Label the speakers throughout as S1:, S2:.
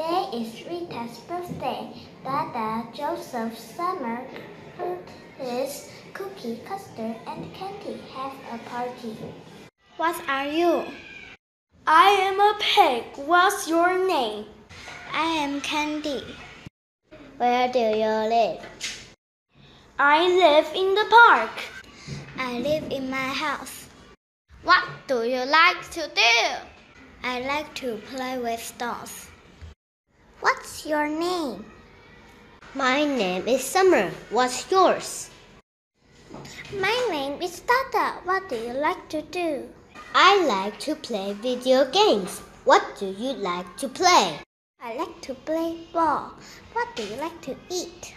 S1: Today is Rita's birthday. Dada, Joseph, Summer, Curtis, Cookie, Custard, and Candy have a party. What are you?
S2: I am a pig. What's your name?
S1: I am Candy. Where do you live?
S2: I live in the park.
S1: I live in my house.
S2: What do you like to do?
S1: I like to play with dolls. What's your name?
S3: My name is Summer. What's yours?
S1: My name is Dada. What do you like to do?
S3: I like to play video games. What do you like to play?
S1: I like to play ball. What do you like to eat?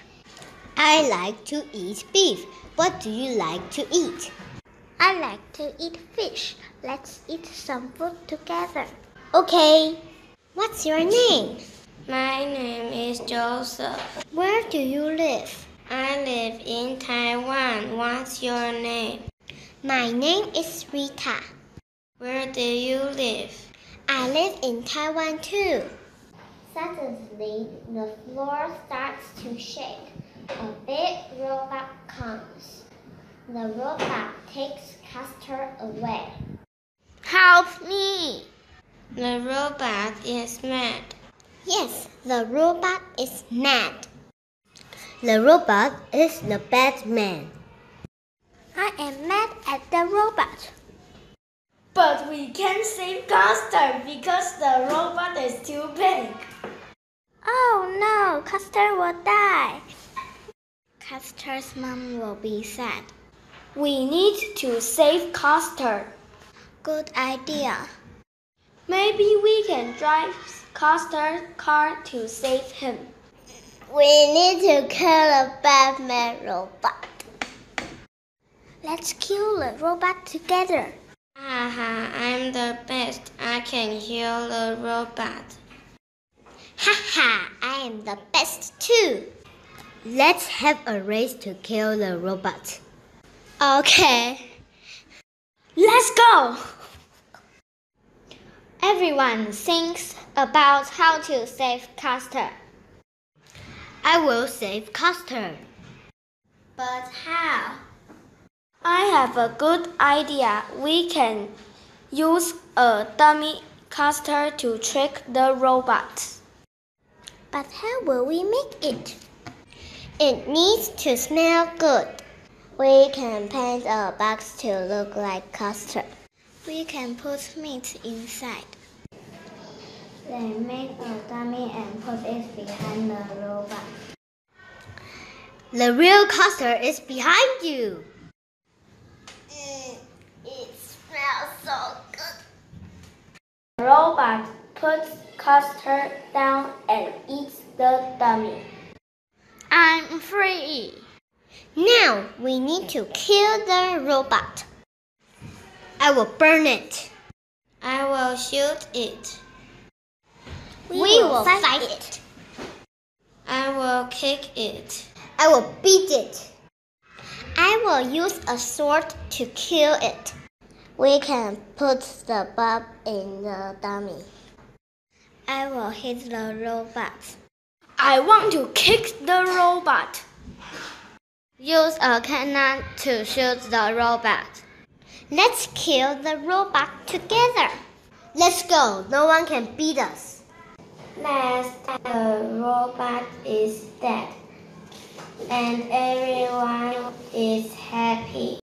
S3: I like to eat beef. What do you like to eat?
S1: I like to eat fish. Let's eat some food together.
S3: Okay. What's your name?
S2: My name is Joseph.
S1: Where do you live?
S2: I live in Taiwan. What's your name?
S1: My name is Rita.
S2: Where do you live?
S1: I live in Taiwan too. Suddenly, the floor starts to shake. A big robot comes. The robot takes Castor away.
S2: Help me! The robot is mad.
S1: Yes, the robot is mad.
S3: The robot is the bad man.
S1: I am mad at the robot.
S2: But we can't save Castor because the robot is too big.
S1: Oh no, Castor will die. Castor's mom will be sad.
S2: We need to save Castor.
S1: Good idea.
S2: Maybe we can drive Castor's car to save him.
S1: We need to kill the Batman robot. Let's kill the robot together.
S2: Haha, I'm the best. I can heal the robot.
S1: Haha, I am the best too.
S3: Let's have a race to kill the robot.
S1: Okay.
S2: Let's go!
S1: Everyone thinks about how to save Castor.
S3: I will save Castor.
S1: But how?
S2: I have a good idea. We can use a dummy Castor to trick the robot.
S1: But how will we make it?
S3: It needs to smell good. We can paint a box to look like Castor.
S1: We can put meat inside. Then make a dummy and put it behind the robot.
S3: The real Castor is behind you.
S1: Mm, it smells so good.
S2: The robot puts Castor down and eats the dummy. I'm free.
S3: Now we need to kill the robot. I will burn it.
S2: I will shoot it.
S1: We,
S3: We
S1: will, fight,
S3: fight
S1: it.
S2: I will kick it.
S3: I will beat it.
S1: I will use a sword to kill it.
S3: We can put the bulb in the dummy.
S1: I will hit the robot.
S2: I want to kick the robot.
S3: Use a cannon to shoot the robot.
S1: Let's kill the robot together.
S3: Let's go. No one can beat us.
S2: Last, the robot is dead, and everyone is happy.